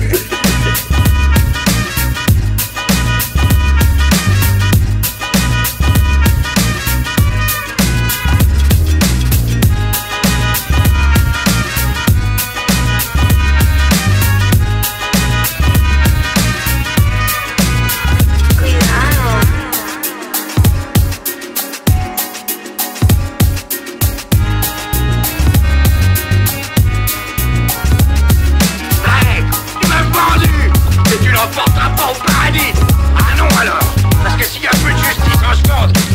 Hey, porte à porte paradis Ah non alors Parce que s'il y a plus de justice en ce monde